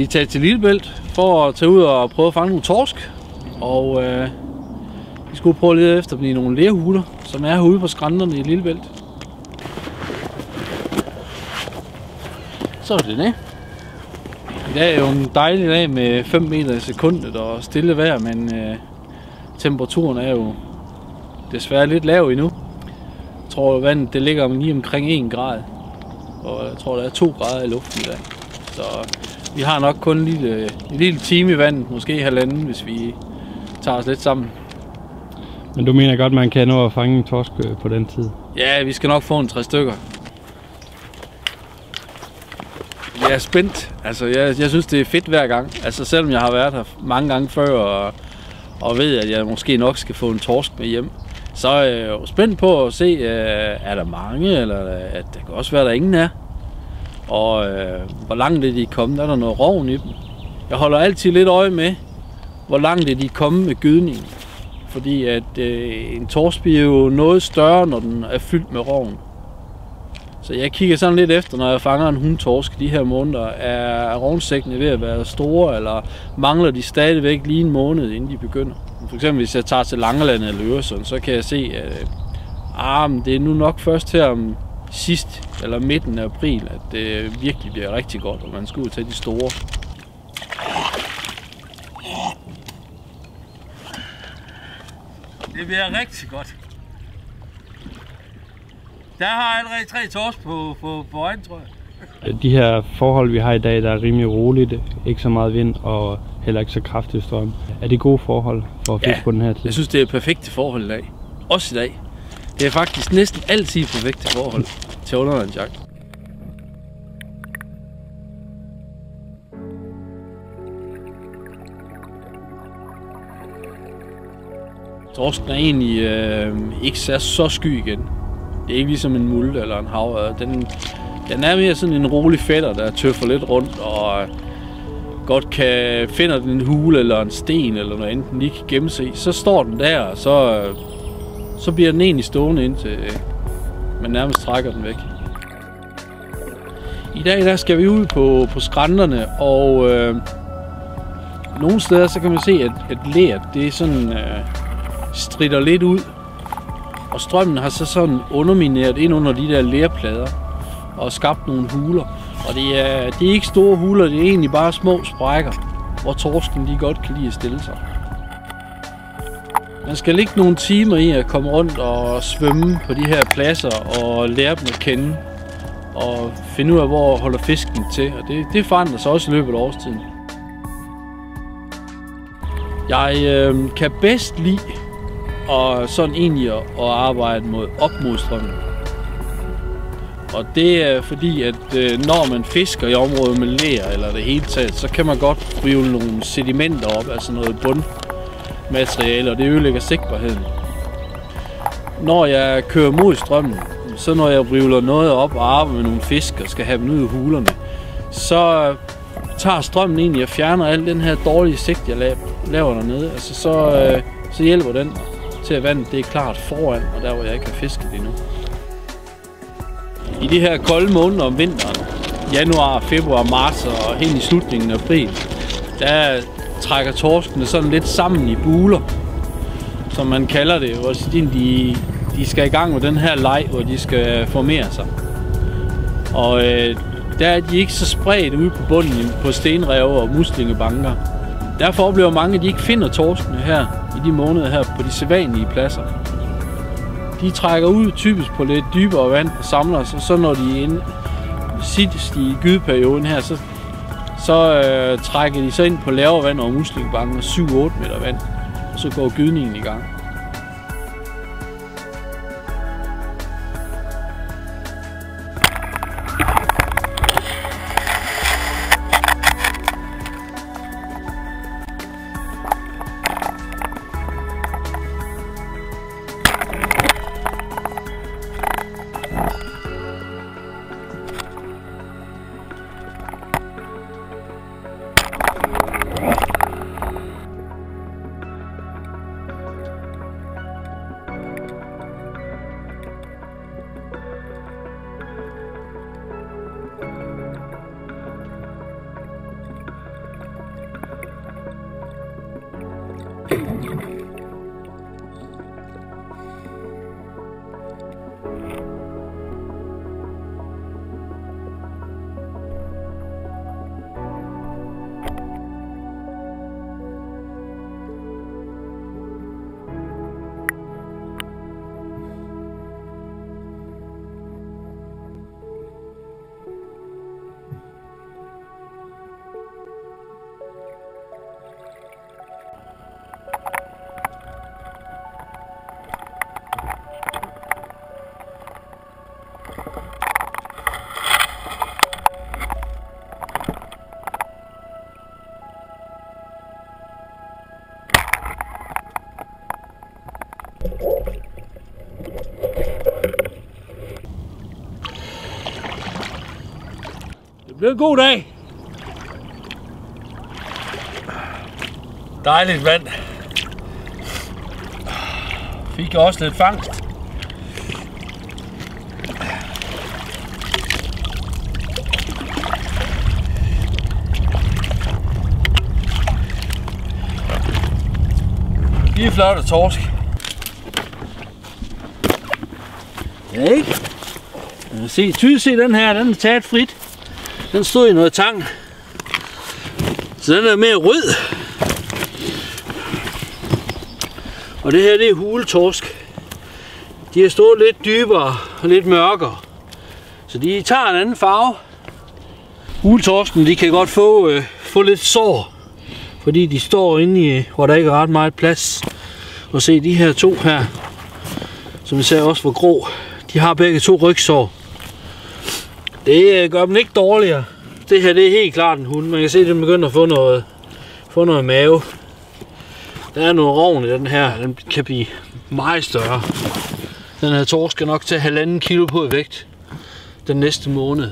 Vi er taget til Lillebælt for at tage ud og prøve at fange nogle torsk. Og øh, vi skulle prøve at lede efter dem i nogle lerhuler, som er herude på skrænderne i Lillebælt. Så er det det. I dag er jo en dejlig dag med 5 meter i sekundet og stille vejr, men øh, temperaturen er jo desværre lidt lav endnu. Jeg tror, at vandet det ligger lige omkring 1 grad, og jeg tror, der er 2 grader i luften i dag. Så vi har nok kun en lille, en lille time i vandet, måske halvanden, hvis vi tager os lidt sammen. Men du mener godt, man kan nå at fange en torsk øh, på den tid? Ja, vi skal nok få en tre stykker. Jeg er spændt. Altså, jeg, jeg synes, det er fedt hver gang. Altså, selvom jeg har været her mange gange før, og, og ved, at jeg måske nok skal få en torsk med hjem, så er jeg jo spændt på at se, øh, er der mange, eller at det kan også være, at der ingen er. Og øh, hvor langt er de kommet? Er der noget rovn i dem? Jeg holder altid lidt øje med, hvor langt er de kommet med gydningen. Fordi at øh, en torsby er jo noget større, når den er fyldt med rovn. Så jeg kigger sådan lidt efter, når jeg fanger en hundtorsk de her måneder. Er rovnsækkene ved at være store, eller mangler de stadigvæk lige en måned, inden de begynder? For eksempel hvis jeg tager til Langeland eller Øresund, så kan jeg se, at øh, ah, det er nu nok først her om sidst eller midten af april, at det virkelig bliver rigtig godt, og man skal ud til de store. Det bliver rigtig godt. Der har allerede tre torsk på, på, på øjen, tror jeg. De her forhold, vi har i dag, der er rimelig roligt, ikke så meget vind og heller ikke så kraftig strøm. Er det gode forhold for at fiske Ja, på den her tid? Jeg synes, det er perfekte forhold i dag. Også i dag. Det er faktisk næsten altid til forhold til undervandsjagt. Torsken er egentlig øh, ikke så, så sky igen. Det er ikke ligesom en mulde eller en hav. Den, den er mere sådan en rolig fætter, der tøffer lidt rundt og øh, godt kan finder den en hule eller en sten eller noget andet, den lige kan gemme sig i, så står den der, og så, øh, så bliver den egentlig stående indtil øh, man nærmest trækker den væk. I dag der skal vi ud på, på skrænderne, og øh, nogle steder så kan man se, at, at læret det er sådan øh, strider lidt ud, og strømmen har så sådan undermineret ind under de der lerplader og skabt nogle huler. Og det er, det er ikke store huler, det er egentlig bare små sprækker, hvor torsken de godt kan lide at stille sig. Man skal ligge nogle timer i at komme rundt og svømme på de her pladser og lære dem at kende. Og finde ud af, hvor holder fisken til. Og det, det forandrer sig også i løbet af årstiden. Jeg øh, kan bedst lide og sådan egentlig at, at arbejde mod, op mod strømmen. Og det er fordi, at øh, når man fisker i området med ler eller det hele taget, så kan man godt rive nogle sedimenter op, altså noget bund materiale, og det ødelægger sigtbarheden. Når jeg kører mod strømmen, så når jeg river noget op og arbejder med nogle fisk og skal have dem ud i hulerne, så tager strømmen egentlig og fjerner al den her dårlige sigt, jeg laver dernede. Altså så, øh, så hjælper den til at vandet det er klart foran, og der hvor jeg ikke har fisket endnu. I de her kolde måneder om vinteren, januar, februar, marts og helt i slutningen af april, der trækker torskene sådan lidt sammen i buler, som man kalder det, hvor de, de skal i gang med den her leg, hvor de skal formere sig. Og øh, der er de ikke så spredt ude på bunden på stenrev og muslingebanker. Derfor oplever mange, at de ikke finder torskene her i de måneder her på de sædvanlige pladser. De trækker ud typisk på lidt dybere vand og samler sig, så når de er inde sidst i gydeperioden her, så, så øh, trækker de så ind på lavere vand og muslingebanker 7-8 meter vand, og så går gydningen i gang. Bliver en god dag. Dejligt vand. Fik også lidt fangst. Lige flotte torsk. Ja, ikke? Se, tydeligt se den her, den er taget frit. Den stod i noget tang. Så den er mere rød. Og det her, det er huletorsk. De har stået lidt dybere og lidt mørkere. Så de tager en anden farve. Huletorsken, de kan godt få, øh, få lidt sår. Fordi de står inde i, øh, hvor der ikke er ret meget plads. Og se de her to her, som I ser også var grå, de har begge to rygsår. Det øh, gør dem ikke dårligere. Det her det er helt klart en hund. Man kan se, at den begynder at få noget, få noget mave. Der er noget rovn i den her. Den kan blive meget større. Den her torsk skal nok tage halvanden kilo på i vægt den næste måned.